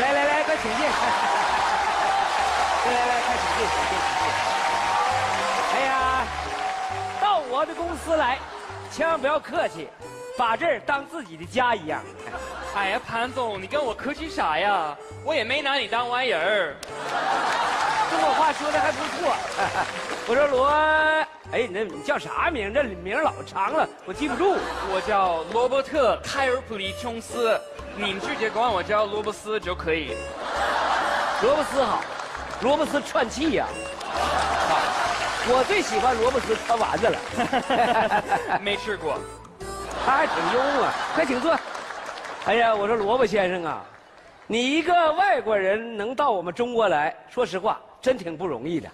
来来来，快请进。来来来，快请进，请进，请进。哎呀，到我的公司来，千万不要客气，把这儿当自己的家一样。哎呀，潘总，你跟我客气啥呀？我也没拿你当玩意儿。中国话说的还不错。我说罗，哎，那你叫啥名？这名老长了，我记不住。我叫罗伯特·凯尔普里琼斯，你们直接管我叫罗伯斯就可以。萝卜丝好，萝卜丝串气呀、我最喜欢萝卜丝串丸子了。没吃过。他还挺幽默，快请坐。哎呀，我说萝卜先生啊，你一个外国人能到我们中国来，说实话，真挺不容易的。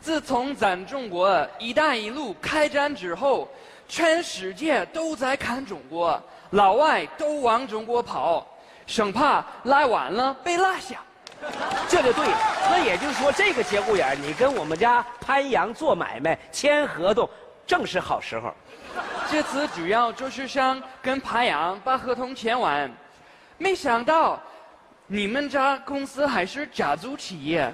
自从咱中国“一带一路”开展之后，全世界都在看中国，老外都往中国跑，生怕来晚了被落下。这就对了。那也就是说，这个节骨眼儿你跟我们家潘阳做买卖、签合同，正是好时候。这次主要就是想跟潘阳把合同签完，没想到你们家公司还是家族企业，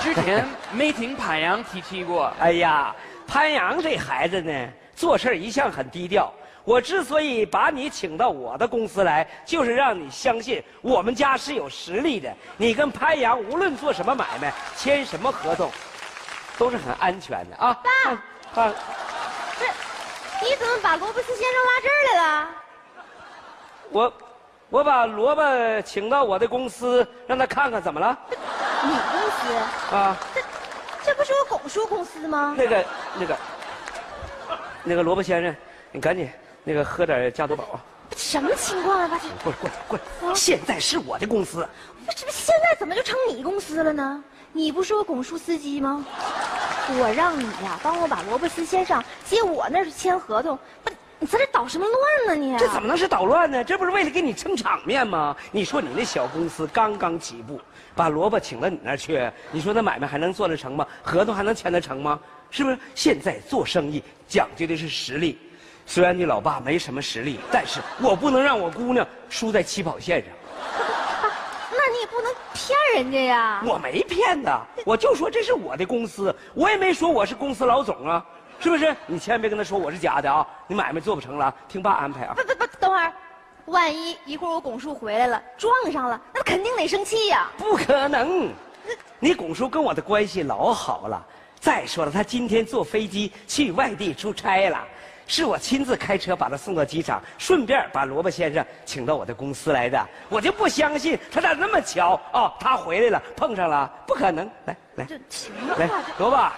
之前 没听潘阳提起过。哎呀，潘阳这孩子呢，做事一向很低调。我之所以把你请到我的公司来，就是让你相信我们家是有实力的。你跟潘阳无论做什么买卖、签什么合同，都是很安全的啊。爸爸，这你怎么把罗伯斯先生拉这儿来了？我我把萝卜请到我的公司，让他看看怎么了你公司？啊？这这不是我拱叔公司吗？那个那个那个萝卜先生，你赶紧那个喝点加多宝啊！什么情况啊，过来过来过来！现在是我的公司。这这不现在怎么就成你公司了呢？你不是我拱叔司机吗？我让你呀、帮我把萝卜丝先生接我那儿去签合同，不，你在这捣什么乱呢你？这怎么能是捣乱呢？这不是为了给你撑场面吗？你说你那小公司刚刚起步，把萝卜请到你那儿去，你说那买卖还能做得成吗？合同还能签得成吗？是不是？现在做生意讲究的是实力。虽然你老爸没什么实力，但是我不能让我姑娘输在起跑线上。那你也不能骗人家呀。我没骗他，我就说这是我的公司，我也没说我是公司老总啊，是不是？你千万别跟他说我是假的啊！你买卖做不成了，听爸安排啊！不不不，等会儿，万一一会儿我拱叔回来了撞上了，那肯定得生气呀。不可能，你拱叔跟我的关系老好了。再说了，他今天坐飞机去外地出差了，是我亲自开车把他送到机场，顺便把萝卜先生请到我的公司来的。我就不相信他咋那么巧哦，他回来了，碰上了，不可能。来来这行了来啊，萝卜，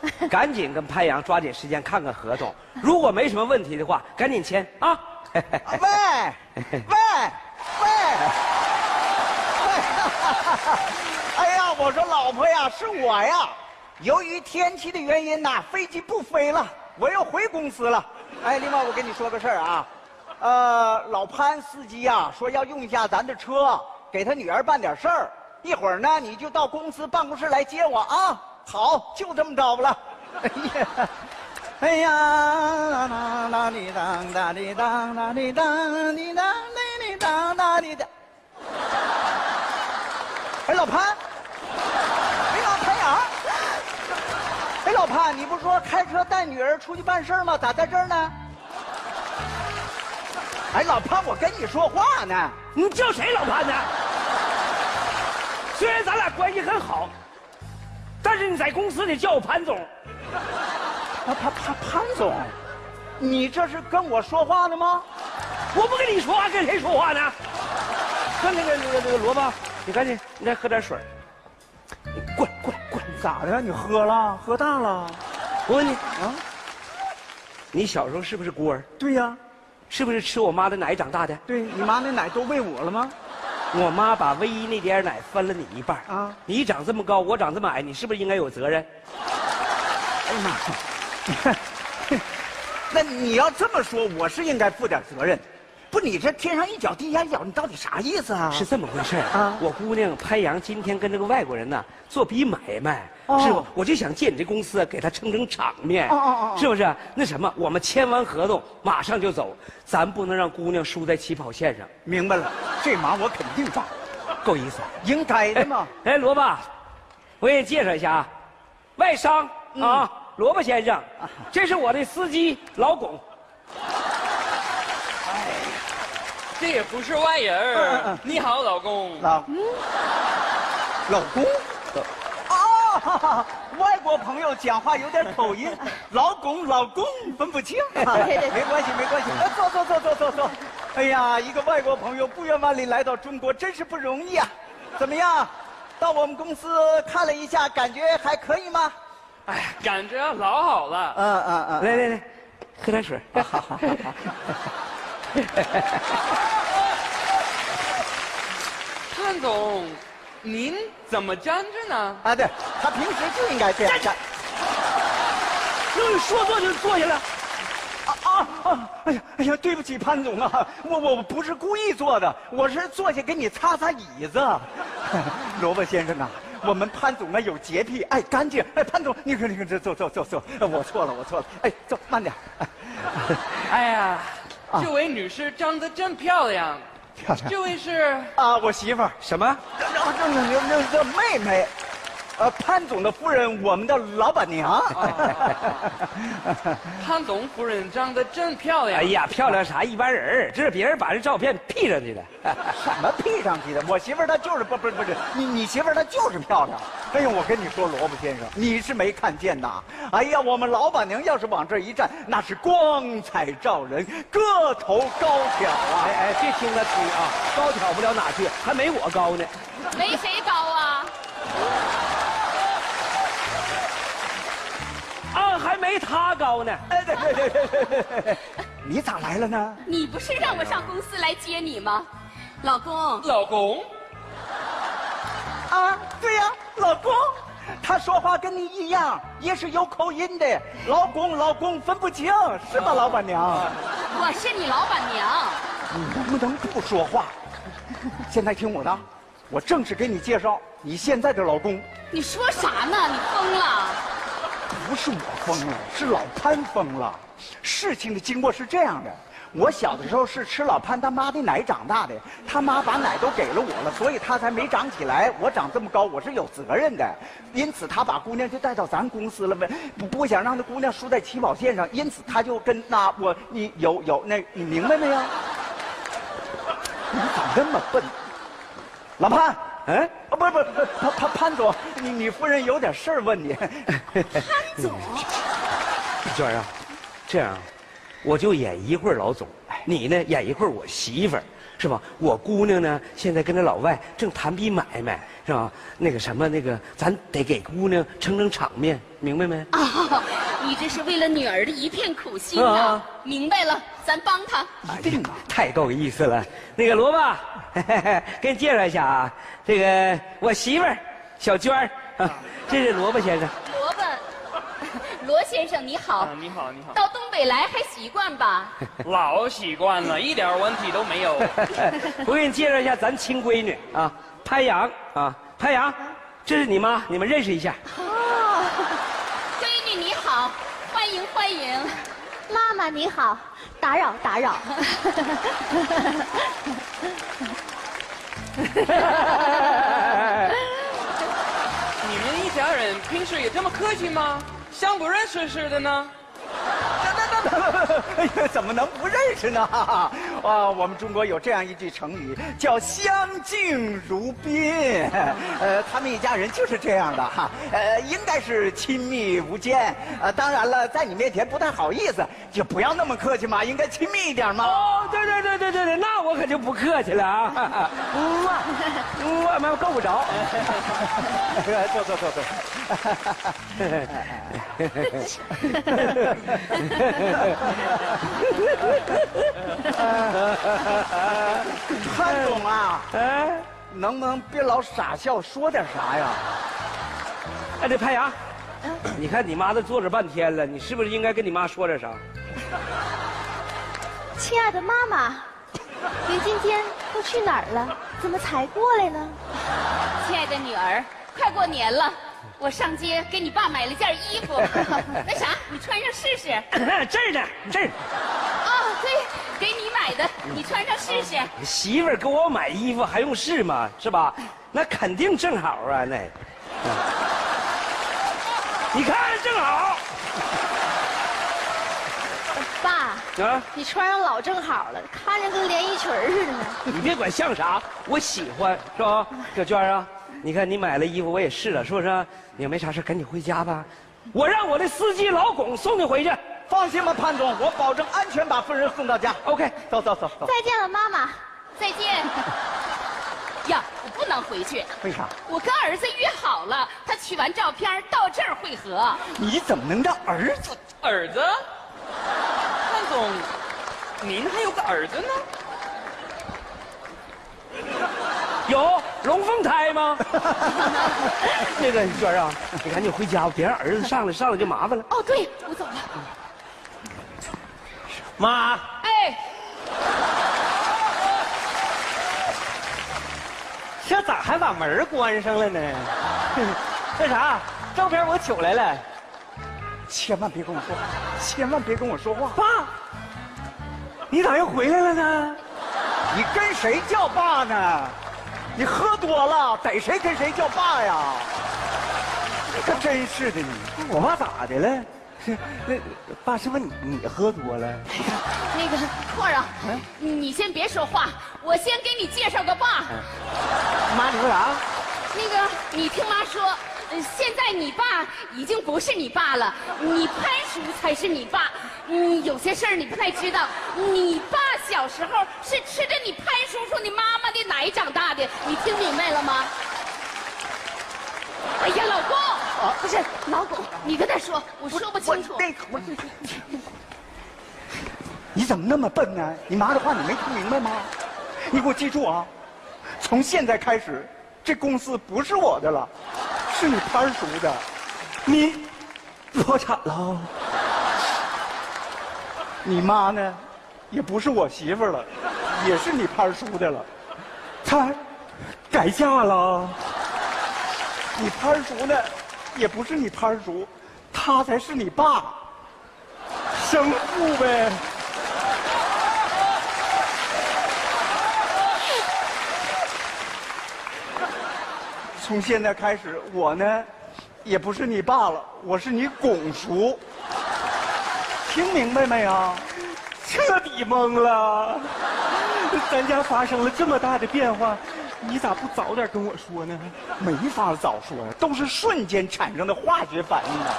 赶紧跟潘阳抓紧时间看看合同，如果没什么问题的话，赶紧签啊！喂喂喂 喂！哎呀，我说老婆呀，是我呀。由于天气的原因呐，飞机不飞了，我要回公司了。哎，另外我跟你说个事儿啊，呃，老潘司机呀说要用一下咱的车，给他女儿办点事儿。一会儿呢，你就到公司办公室来接我啊。好，就这么着吧了。哎呀。哎呀，啦啦哩当哒哩当啦哩当哩当哩哩当哒哩当。哎，老潘，哎，老潘呀，哎，老潘，你不说开车带女儿出去办事儿吗？咋在这儿呢？哎，老潘，我跟你说话呢。你叫谁老潘呢？虽然咱俩关系很好，但是你在公司里叫我潘总，潘潘潘潘总，你这是跟我说话呢吗？我不跟你说话，跟谁说话呢？看那个那个那个萝卜，你赶紧，你再喝点水你过来过来过来，咋的？你喝了？喝大了？我问你，啊？你小时候是不是孤儿？对呀，是不是吃我妈的奶长大的？对你妈那奶都喂我了吗？我妈把唯一那点奶分了你一半儿啊你长这么高，我长这么矮，你是不是应该有责任？哎呀妈！那你要这么说，我是应该负点责任。不，你这天上一脚地下一脚，你到底啥意思啊？是这么回事儿啊我姑娘潘阳今天跟这个外国人呢做笔买卖，哦是不？我就想借你这公司给他撑撑场面，哦哦哦是不是？那什么，我们签完合同马上就走，咱不能让姑娘输在起跑线上。明白了，这忙我肯定帮。够意思。应该的嘛。哎，萝卜，我给你介绍一下啊，外商啊，萝卜先生，这是我的司机老巩。这也不是外人嗯儿嗯。你好，老公。老，老公，啊，哈哈外国朋友讲话有点口音，老公老公分不清，没关系没关系，呃坐坐坐坐坐坐。哎呀，一个外国朋友不远万里来到中国，真是不容易啊！怎么样，到我们公司看了一下，感觉还可以吗？哎呀，感觉老好了。嗯嗯嗯，来来来，喝点水。潘总，您怎么站着呢？啊，对他平时就应该这样干。就是说坐就坐下来。啊啊啊！哎呀哎呀，对不起潘总啊，我我不是故意坐的，我是坐下给你擦擦椅子。萝卜先生啊，我们潘总啊有洁癖，爱干净。哎，潘总，你看你看这坐坐坐坐，我错了我错了。哎，坐慢点。哎呀，啊这位女士长得真漂亮。漂亮这位是啊，我媳妇儿，什么？这这这这这妹妹，呃，潘总的夫人，我们的老板娘。潘总夫人，长得真漂亮。哎呀，漂亮啥？一般人儿，这是别人把这照片 P 上去的。什么 P 上去的？我媳妇儿她就是不不不是你你媳妇儿她就是漂亮。哎呦，我跟你说，萝卜先生，你是没看见呐。哎呀，我们老板娘要是往这一站，那是光彩照人，个头高挑啊！哎哎，别听他吹啊，高挑不了哪去，还没我高呢。没谁高没他高呢。哎，对对对对对对对，你咋来了呢？你不是让我上公司来接你吗？老公，老公，啊，对呀、老公，他说话跟你一样，也是有口音的。老公，老公分不清，是吧，老板娘？我是你老板娘。你能不能不说话？现在听我的，我正式给你介绍你现在的老公。你说啥呢？你疯了？不是我疯了，是老潘疯了。事情的经过是这样的，我小的时候是吃老潘他妈的奶长大的，他妈把奶都给了我了，所以他才没长起来。我长这么高，我是有责任的，因此他把姑娘就带到咱公司了呗，不不想让那姑娘输在起跑线上，因此他就跟那我你有有那你明白没有？你咋这么笨？老潘，嗯，啊，不是不是不潘潘潘总，你你夫人有点事儿问你。潘总，娟儿啊，这样啊，我就演一会儿老总，你呢演一会儿我媳妇儿，是吧？我姑娘呢现在跟那老外正谈笔买卖，是吧？那个什么那个，咱得给姑娘撑撑场面，明白没？哦，你这是为了女儿的一片苦心啊啊！明白了，咱帮她。一定啊！太够意思了。那个萝卜，给你介绍一下啊，这个我媳妇儿小娟儿，啊 这是萝卜先生。萝卜，罗先生你好啊，，你好，你好。到东北来还习惯吧？老习惯了，一点问题都没有。我给你介绍一下咱亲闺女啊，潘阳啊，潘阳，这是你妈，你们认识一下。好，欢迎欢迎。妈妈你好，打扰打扰。你们一家人平时也这么客气吗？像不认识似的呢？哎呀，怎么能不认识呢？啊，我们中国有这样一句成语，叫相敬如宾。呃，他们一家人就是这样的哈。呃，应该是亲密无间。呃，当然了，在你面前不太好意思，就不要那么客气嘛，应该亲密一点嘛。哦，对对对对对对，那我可就不客气了啊！嗯啊，嗯啊，妈够不着。坐坐坐坐。潘总啊，哎，能不能别老傻笑，说点啥呀？哎，这潘阳，你看你妈都坐着半天了，你是不是应该跟你妈说点啥？亲爱的妈妈，您今天都去哪儿了？怎么才过来呢？亲爱的女儿，快过年了，我上街给你爸买了件衣服，那啥，你穿上试试。这儿呢，这儿。啊，对，给你买买的，你穿上试试。媳妇儿给我买衣服还用试吗？是吧？那肯定正好啊，那。嗯你看正好爸，啊！你穿上老正好了，看着跟连衣裙似的呢。你别管像啥，我喜欢是吧？小娟啊，你看你买了衣服，我也试了，是不是？你要没啥事，赶紧回家吧。我让我的司机老巩送你回去。放心吧，潘总，我保证安全把夫人送到家。OK，走走走走。再见了，妈妈。再见。呀，我不能回去，为啥？我跟儿子约好了，他取完照片到这儿会合。你怎么能让儿子？儿子，潘总，您还有个儿子呢？有龙凤胎吗？那个娟儿啊，你赶紧回家吧，别让儿子上来，上来就麻烦了。哦，对，我走了。妈，哎，这咋还把门关上了呢？那啥，照片我取来了。千万别跟我说话，千万别跟我说话。爸，你咋又回来了呢？你跟谁叫爸呢？你喝多了，逮谁跟谁叫爸呀？你可真是的你。我爸咋的了？是那爸，是不是你你喝多了？那个霍儿啊，你先别说话，我先给你介绍个爸。妈，你说啥？那个，你听妈说，呃现在你爸已经不是你爸了，你潘叔才是你爸。嗯，有些事儿你不太知道，你爸小时候是吃着你潘叔叔、你妈妈的奶长大的，你听明白了吗？哎呀，老公，不是老狗，你跟他说，我说不清楚。那个我你怎么那么笨呢？你妈的话你没听明白吗？你给我记住啊！从现在开始，这公司不是我的了，是你潘叔的。你破产了？你妈呢，也不是我媳妇了，也是你潘叔的了。她改嫁了？你潘叔呢，也不是你潘叔，他才是你爸。生父呗。从现在开始，我呢，也不是你爸了，我是你拱叔。听明白没有？彻底懵了。咱家发生了这么大的变化，你咋不早点跟我说呢？没法早说呀，都是瞬间产生的化学反应啊！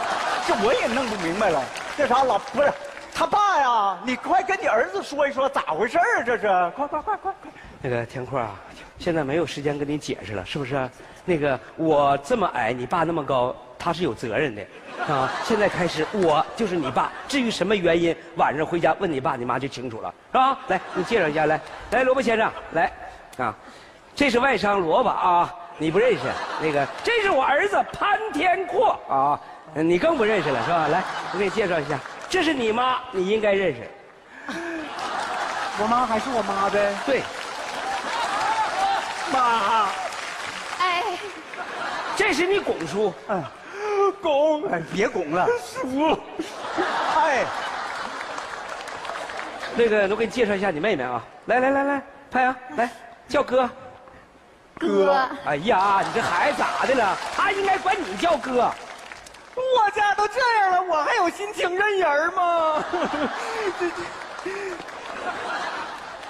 这我也弄不明白了。这啥老不是他爸呀？你快跟你儿子说一说咋回事儿？这是快快快快快！那个田阔啊，现在没有时间跟你解释了，是不是？那个我这么矮，你爸那么高，他是有责任的，啊！现在开始我就是你爸，至于什么原因，晚上回家问你爸你妈就清楚了，是吧？来，你介绍一下，来，来，萝卜先生，来，啊，这是外商萝卜啊，你不认识？那个这是我儿子潘天阔啊，你更不认识了是吧？来，我给你介绍一下，这是你妈，你应该认识。我妈还是我妈呗。对，妈，哎，这是你拱叔，嗯，拱，哎，别拱了，叔，哎，那个，我给你介绍一下你妹妹啊！来来来来，潘阳，来叫哥。哥，哎呀，你这孩子咋的了？他应该管你叫哥。我家都这样了，我还有心情认人吗？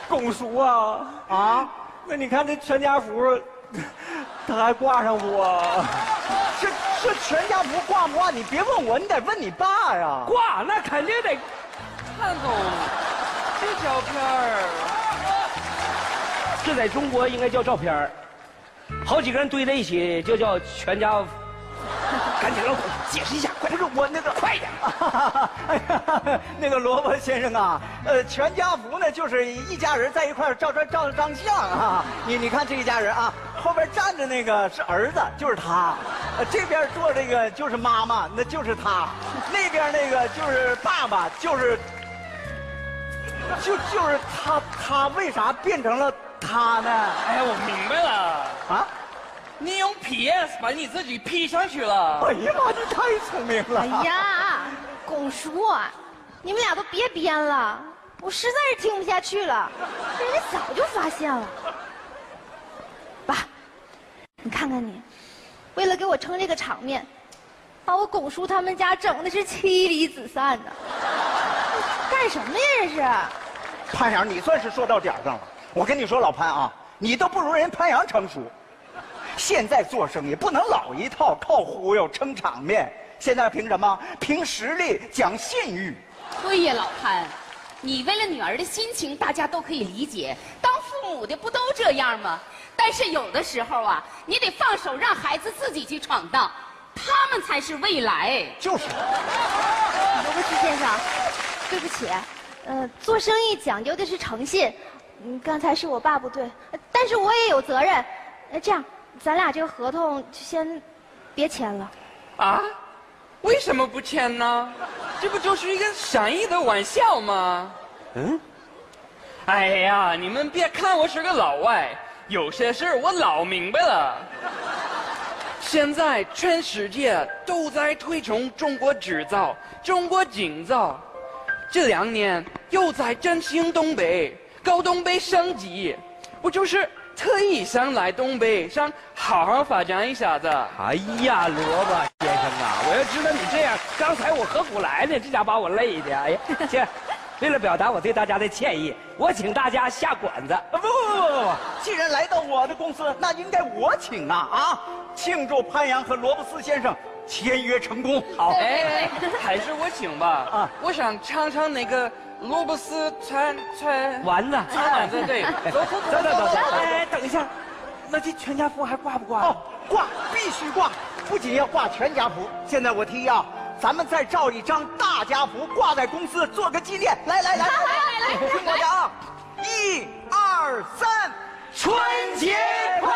拱叔啊啊！那你看这全家福，他还挂上我。这这全家福挂不挂？你别问我，你得问你爸呀。挂那肯定得，看总，这照片儿，这在中国应该叫照片儿好几个人堆在一起就叫全家。赶紧老公解释一下，快不是我那个，快点！哎呀，那个萝卜先生啊，呃，全家福呢就是一家人在一块儿照照照张相啊。你你看这一家人啊，后边站着那个是儿子，就是他；呃，这边坐这个就是妈妈，那就是他；那边那个就是爸爸，就是就就是他。他为啥变成了他呢？哎呀，我明白了，啊？你用 PS 把你自己 P 上去了。哎呀妈，你太聪明了！哎呀，巩叔，你们俩都别编了，我实在是听不下去了，人家早就发现了。爸，你看看你，为了给我撑这个场面，把我巩叔他们家整的是妻离子散的。干什么呀这是？潘阳，你算是说到点上了。我跟你说，老潘啊，你都不如人潘阳成熟。现在做生意不能老一套，靠忽悠撑场面。现在凭什么？凭实力，讲信誉。对呀，老潘，你为了女儿的心情，大家都可以理解。当父母的不都这样吗？但是有的时候啊，你得放手，让孩子自己去闯荡，他们才是未来。就是。罗伯斯先生，对不起，呃，做生意讲究的是诚信。嗯，刚才是我爸不对，呃但是我也有责任。那，这样，咱俩这个合同就先别签了。啊？为什么不签呢？这不就是一个善意的玩笑吗？嗯，哎呀，你们别看我是个老外，有些事儿我老明白了。现在全世界都在推崇中国制造、中国精造，这两年又在振兴东北，搞东北升级，不就是特意想来东北，想好好发展一下子？哎呀，萝卜先生啊，我要知道你这样，刚才我何苦来呢？这家把我累的，哎呀，行，为了表达我对大家的歉意，我请大家下馆子。不不不不不，既然来到我的公司，那应该我请啊啊！庆祝潘阳和罗伯斯先生签约成功。好，哎，还是我请吧。啊啊，我想尝尝那个萝卜丝餐餐丸子，餐丸子，对，走走走走走走。哎，等一下，那这全家福还挂不挂？哦，挂必须挂，不仅要挂全家福。现在我提议啊，咱们再照一张大家福挂在公司，做个纪念。来来来，来来来，听我的啊，一二三，春节快